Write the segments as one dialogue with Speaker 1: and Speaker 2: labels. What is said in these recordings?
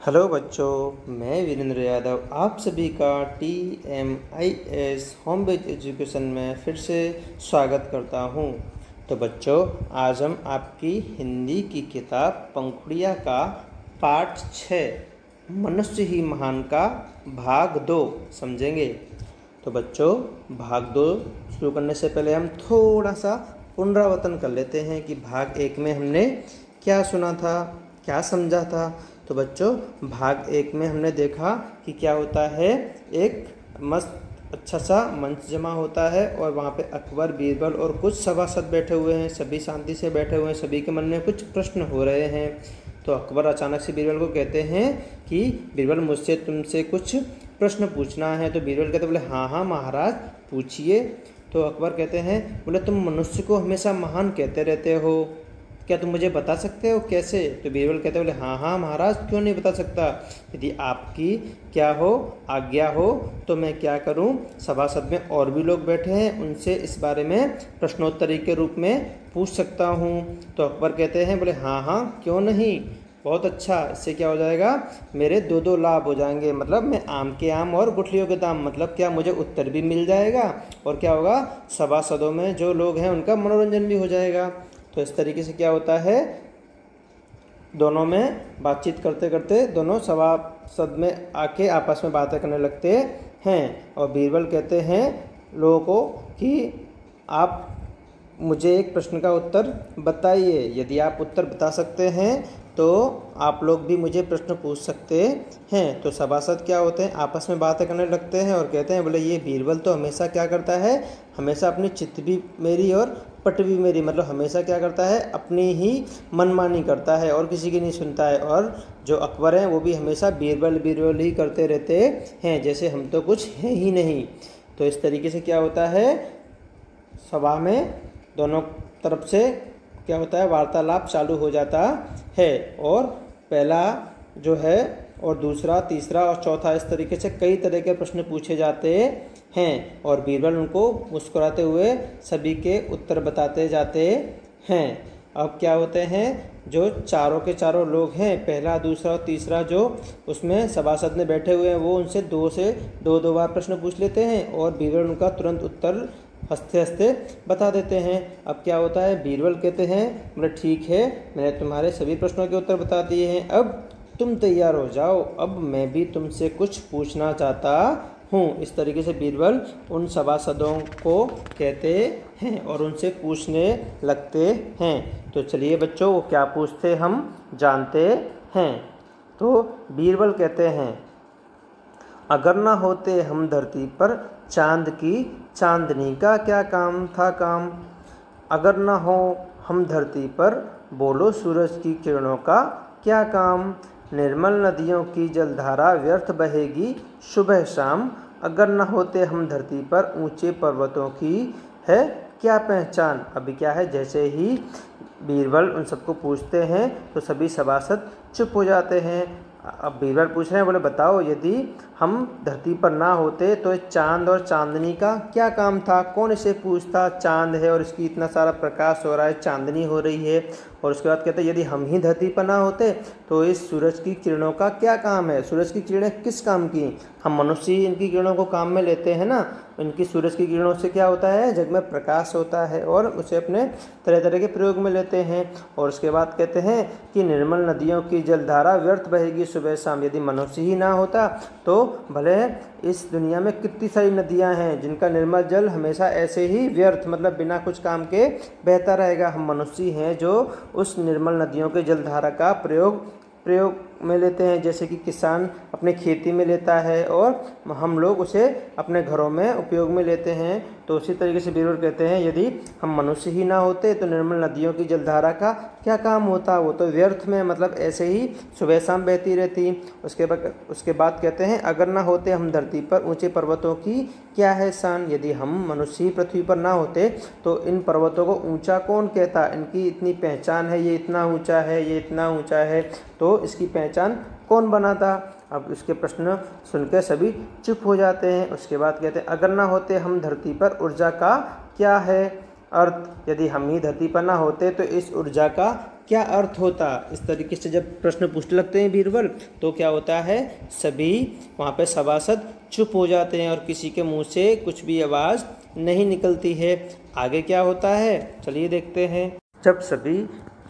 Speaker 1: Hello बच्चों, मैं वीरेंद्र यादव, आप सभी का T M I S home based education में फिर से स्वागत करता हूँ। तो बच्चों, आज हम आपकी हिंदी की किताब पंखुड़िया का पाठ छः, मनुष्य ही महान का भाग दो, समझेंगे? तो बच्चों, भाग दो शुरू करने से पहले हम थोड़ा सा पुनरावर्तन कर लेते हैं कि भाग एक में हमने क्या सुना था, क्या समझा था तो बच्चों, भाग एक में हमने देखा कि क्या होता है, एक मस्त अच्छा सा मंच जमा होता है और वहाँ पे अकबर, बीरबल और कुछ सभासद बैठे हुए हैं, सभी शांति से बैठे हुए हैं, सभी के मन में कुछ प्रश्न हो रहे हैं। तो अकबर अचानक से बीरबल को कहते हैं कि, बीरबल, मुझसे तुमसे कुछ प्रश्न पूछना है। तो बीरबल कहते बोले हाँ हाँ महाराज, पूछिए। तो अकबर कहते हैं, बोले, तुम मनुष्य को हमेशा महान कहते रहते हो। क्या तुम मुझे बता सकते हो कैसे? तो बीरबल कहते बोले हाँ हाँ महाराज, क्यों नहीं बता सकता? यदि आपकी क्या हो, आज्ञा हो तो मैं क्या करूँ? सभासद में और भी लोग बैठे हैं, उनसे इस बारे में प्रश्नोत्तरी के रूप में पूछ सकता हूँ। तो अकबर कहते हैं, बोले हाँ हाँ क्यों नहीं? बहुत अच्छा इससे क्या हो जाएगा? मेरे दो दो लाभ हो जाएँगे मतलब मैं आम के आम और गुठलियों के दाम मतलब क्या मुझे उत्तर भी मिल जाएगा? और क्या होगा? सभासदों में जो लोग हैं, उनका मनोरंजन भी हो जाएगा। तो इस तरीके से क्या होता है? दोनों में बातचीत करते करते दोनों सभासद में आके आपस में बातें करने लगते हैं और बीरबल कहते हैं लोगों को कि आप मुझे एक प्रश्न का उत्तर बताइए। यदि आप उत्तर बता सकते हैं तो आप लोग भी मुझे प्रश्न पूछ सकते हैं। तो सभासद क्या होते हैं? आपस में बातें करने लगते हैं और कहते हैं, बोले, ये बीरबल तो हमेशा क्या करता है? हमेशा अपनी चित्त भी मेरी और पट भी मेरी मतलब हमेशा क्या करता है? अपनी ही मनमानी करता है और किसी की नहीं सुनता है। और जो अकबर हैं, वो भी हमेशा बीरबल बीरबल ही करते रहते हैं, जैसे हम तो कुछ हैं ही नहीं। तो इस तरीके से क्या होता है? सभा में दोनों तरफ़ से क्या होता है? वार्तालाप चालू हो जाता है और पहला जो है और दूसरा, तीसरा और चौथा इस तरीके से कई तरह के प्रश्न पूछे जाते हैं और बीरबल उनको मुस्कुराते हुए सभी के उत्तर बताते जाते हैं। अब क्या होते हैं? जो चारों के चारों लोग हैं, पहला, दूसरा और तीसरा जो उसमें सभासद में बैठे हुए हैं, वो उनसे दो से दो दो बार प्रश्न पूछ लेते हैं और बीरबल उनका तुरंत उत्तर हँसते हँसते बता देते हैं। अब क्या होता है? बीरबल कहते हैं बोले ठीक है, मैंने तुम्हारे सभी प्रश्नों के उत्तर बता दिए हैं। अब तुम तैयार हो जाओ। अब मैं भी तुमसे कुछ पूछना चाहता हूँ। इस तरीके से बीरबल उन सभासदों को कहते हैं और उनसे पूछने लगते हैं। तो चलिए बच्चों वो क्या पूछते हम जानते हैं। तो बीरबल कहते हैं अगर ना होते हम धरती पर चाँद की चांदनी का क्या काम था काम? अगर ना हो हम धरती पर बोलो सूरज की किरणों का क्या काम? निर्मल नदियों की जलधारा व्यर्थ बहेगी सुबह शाम। अगर न होते हम धरती पर ऊँचे पर्वतों की है क्या पहचान? अभी क्या है? जैसे ही बीरबल उन सबको पूछते हैं तो सभी सभासद चुप हो जाते हैं। अब बीरबल पूछ रहे हैं, बोले, बताओ, यदि हम धरती पर ना होते तो चाँद और चांदनी का क्या काम था? कौन इसे पूछता? चाँद है और इसकी इतना सारा प्रकाश हो रहा है, चांदनी हो रही है। और उसके बाद कहते हैं, यदि हम ही धरती पर ना होते तो इस सूरज की किरणों का क्या काम है? सूरज की किरणें किस काम की? हम मनुष्य ही इनकी किरणों को काम में लेते हैं ना? इनकी सूरज की किरणों से क्या होता है? जग में प्रकाश होता है और उसे अपने तरह तरह के प्रयोग में लेते हैं। और उसके बाद कहते हैं कि निर्मल नदियों की जलधारा व्यर्थ बहेगी सुबह शाम। यदि मनुष्य ही ना होता तो भले इस दुनिया में कितनी सारी नदियाँ हैं, जिनका निर्मल जल हमेशा ऐसे ही व्यर्थ मतलब बिना कुछ काम के बहता रहेगा। हम मनुष्य हैं जो उस निर्मल नदियों के जलधारा का प्रयोग प्रयोग में लेते हैं, जैसे कि किसान अपने खेती में लेता है और हम लोग उसे अपने घरों में उपयोग में लेते हैं। तो उसी तरीके से बीरबल कहते हैं, यदि हम मनुष्य ही ना होते तो निर्मल नदियों की जलधारा का क्या काम होता? वो तो व्यर्थ में मतलब ऐसे ही सुबह शाम बहती रहती। उसके बाद उसके बाद कहते हैं, अगर ना होते हम धरती पर ऊँचे पर्वतों की क्या है शान? यदि हम मनुष्य ही पृथ्वी पर ना होते तो इन पर्वतों को ऊँचा कौन कहता? इनकी इतनी पहचान है, ये इतना ऊँचा है, ये इतना ऊँचा है। तो इसकी पहचान कौन बनाता? अब उसके प्रश्न सुनकर सभी चुप हो जाते हैं। उसके बाद कहते हैं, अगर ना होते हम धरती पर, ऊर्जा का क्या है? अर्थ, यदि हम ही धरती पर ना होते तो इस ऊर्जा का क्या अर्थ होता? इस तरीके से जब प्रश्न पूछने लगते हैं बीरबल तो क्या होता है? सभी वहाँ पे सभासद चुप हो जाते हैं और किसी के मुँह से कुछ भी आवाज़ नहीं निकलती है। आगे क्या होता है? चलिए देखते हैं। जब सभी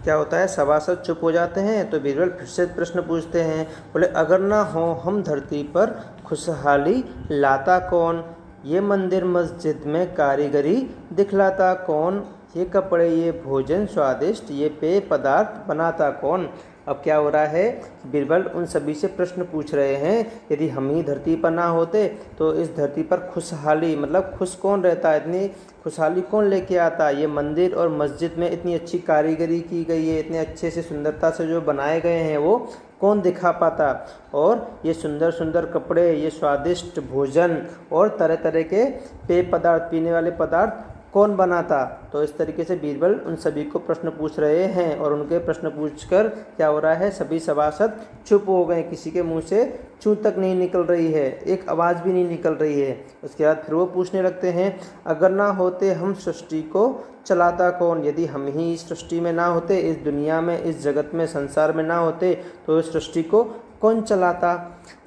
Speaker 1: क्या होता है, सभासद चुप हो जाते हैं तो बीरबल फिर से प्रश्न पूछते हैं, बोले, अगर ना हो हम धरती पर खुशहाली लाता कौन? ये मंदिर मस्जिद में कारीगरी दिखलाता कौन? ये कपड़े, ये भोजन स्वादिष्ट, ये पेय पदार्थ बनाता कौन? अब क्या हो रहा है? बीरबल उन सभी से प्रश्न पूछ रहे हैं, यदि हम ही धरती पर ना होते तो इस धरती पर खुशहाली मतलब खुश कौन रहता है? इतनी खुशहाली कौन लेके आता ये मंदिर और मस्जिद में इतनी अच्छी कारीगरी की गई है, इतने अच्छे से सुंदरता से जो बनाए गए हैं, वो कौन दिखा पाता? और ये सुंदर सुंदर कपड़े, ये स्वादिष्ट भोजन और तरह तरह के पेय पदार्थ, पीने वाले पदार्थ कौन बनाता तो इस तरीके से बीरबल उन सभी को प्रश्न पूछ रहे हैं और उनके प्रश्न पूछकर क्या हो रहा है? सभी सभासद चुप हो गए। किसी के मुँह से चू तक नहीं निकल रही है। एक आवाज़ भी नहीं निकल रही है। उसके बाद फिर वो पूछने लगते हैं, अगर ना होते हम सृष्टि को चलाता कौन? यदि हम ही इस सृष्टि में ना होते, इस दुनिया में, इस जगत में, संसार में ना होते तो इस सृष्टि को कौन चलाता?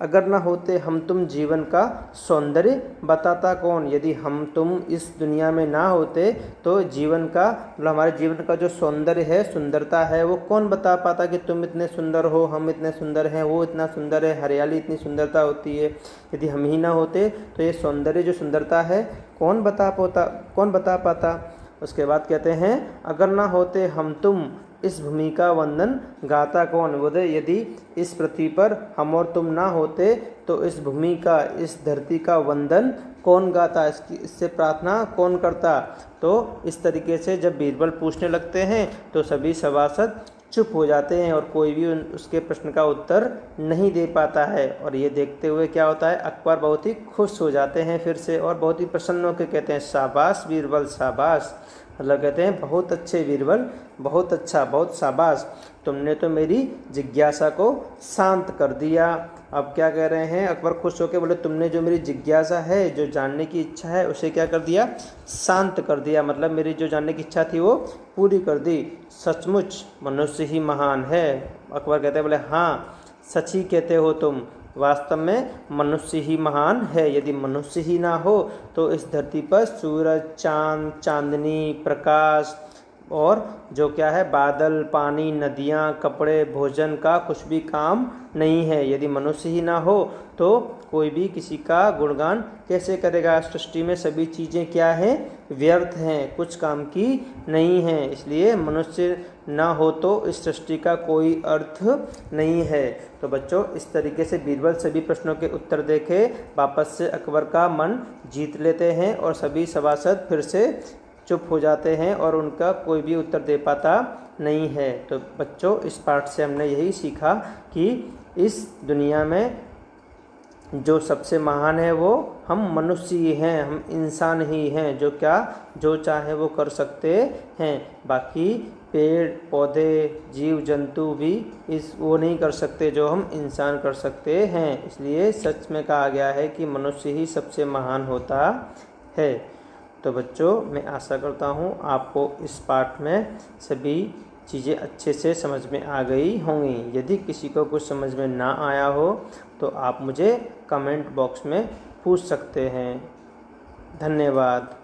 Speaker 1: अगर न होते, हम तुम जीवन का सौंदर्य बताता कौन? यदि हम तुम इस दुनिया में ना होते तो जीवन का मतलब हमारे जीवन का जो सौंदर्य है, सुंदरता है, वो कौन बता पाता कि तुम इतने सुंदर हो, हम इतने सुंदर हैं, वो इतना सुंदर है, हरियाली इतनी सुंदरता होती है। यदि हम ही ना होते तो ये सौंदर्य जो सुंदरता है, कौन बता पाता, कौन बता पाता? उसके बाद कहते हैं, अगर ना होते, हम तुम इस भूमि का वंदन गाता कौन बोले? यदि इस पृथ्वी पर हम और तुम ना होते तो इस भूमि का, इस धरती का वंदन कौन गाता? इसकी, इससे प्रार्थना कौन करता? तो इस तरीके से जब बीरबल पूछने लगते हैं तो सभी सभासद चुप हो जाते हैं और कोई भी उसके प्रश्न का उत्तर नहीं दे पाता है। और ये देखते हुए क्या होता है? अकबर बहुत ही खुश हो जाते हैं फिर से और बहुत ही प्रसन्न होकर कहते हैं, शाबाश, बीरबल, शाबाश। मतलब कहते हैं, बहुत अच्छे बीरबल बहुत अच्छा बहुत शाबाश। तुमने तो मेरी जिज्ञासा को शांत कर दिया। अब क्या कह रहे हैं, अकबर खुश होकर बोले, तुमने जो मेरी जिज्ञासा है, जो जानने की इच्छा है, उसे क्या कर दिया? शांत कर दिया। मतलब मेरी जो जानने की इच्छा थी, वो पूरी कर दी। सचमुच मनुष्य ही महान है। अकबर कहते हैं, बोले हाँ सच ही कहते हो तुम। वास्तव में मनुष्य ही महान है। यदि मनुष्य ही ना हो तो इस धरती पर सूरज, चाँद, चांदनी, प्रकाश और जो क्या है, बादल, पानी, नदियाँ, कपड़े, भोजन का कुछ भी काम नहीं है। यदि मनुष्य ही ना हो तो कोई भी किसी का गुणगान कैसे करेगा? सृष्टि में सभी चीज़ें क्या है? व्यर्थ हैं, कुछ काम की नहीं हैं। इसलिए मनुष्य ना हो तो इस सृष्टि का कोई अर्थ नहीं है। तो बच्चों, इस तरीके से बीरबल सभी प्रश्नों के उत्तर देखे वापस से अकबर का मन जीत लेते हैं और सभी सभासद फिर से चुप हो जाते हैं और उनका कोई भी उत्तर दे पाता नहीं है। तो बच्चों, इस पाठ से हमने यही सीखा कि इस दुनिया में जो सबसे महान है वो हम मनुष्य ही हैं, हम इंसान ही हैं, जो क्या, जो चाहे वो कर सकते हैं। बाकी पेड़, पौधे, जीव, जंतु भी इस, वो नहीं कर सकते जो हम इंसान कर सकते हैं। इसलिए सच में कहा गया है कि मनुष्य ही सबसे महान होता है। तो बच्चों, मैं आशा करता हूँ आपको इस पाठ में सभी चीज़ें अच्छे से समझ में आ गई होंगी। यदि किसी को कुछ समझ में ना आया हो तो आप मुझे कमेंट बॉक्स में पूछ सकते हैं। धन्यवाद।